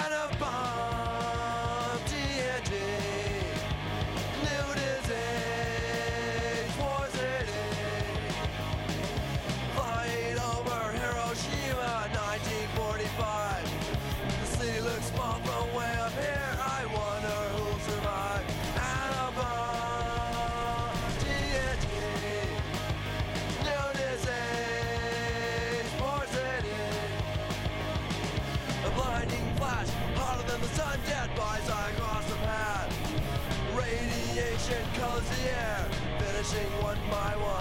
Atom bomb, finishing one by one.